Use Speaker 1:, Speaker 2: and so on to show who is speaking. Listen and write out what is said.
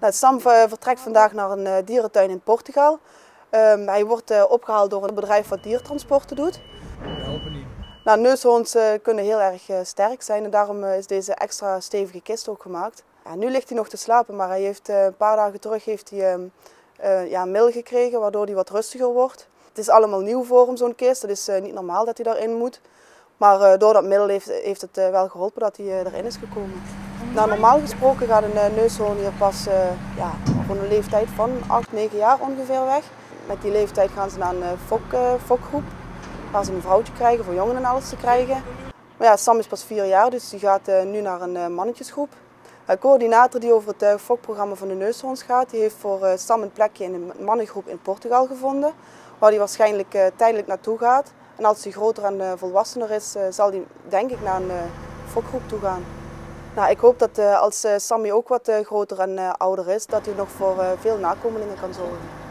Speaker 1: Nou, Sam vertrekt vandaag naar een dierentuin in Portugal. Ehm, hij wordt opgehaald door een bedrijf wat diertransporten doet.
Speaker 2: Helpen niet.
Speaker 1: Nou, neushoorns kunnen heel erg sterk zijn en daarom is deze extra stevige kist ook gemaakt. Ja, nu ligt hij nog te slapen, maar hij heeft, een paar dagen terug heeft hij, ehm, ja, mil gekregen, waardoor hij wat rustiger wordt. Het is allemaal nieuw voor hem, zo'n kist. Het is niet normaal dat hij daarin moet. Maar door dat middel heeft, heeft het wel geholpen dat hij erin is gekomen. Nou, normaal gesproken gaat een uh, neushoorn hier pas uh, ja, een leeftijd van 8, 9 jaar ongeveer weg. Met die leeftijd gaan ze naar een uh, fok, fokgroep, waar ze een vrouwtje krijgen voor jongen en alles te krijgen. Maar ja, Sam is pas 4 jaar, dus die gaat nu naar een mannetjesgroep. De coördinator die over het fokprogramma van de neushoorns gaat, die heeft voor Sam een plekje in een mannengroep in Portugal gevonden, waar hij waarschijnlijk tijdelijk naartoe gaat. En als hij groter en volwassener is, zal hij denk ik naar een fokgroep toe gaan. Nou, ik hoop dat uh, als uh, Sammy ook wat uh, groter en ouder is, dat hij nog voor veel nakomelingen kan zorgen.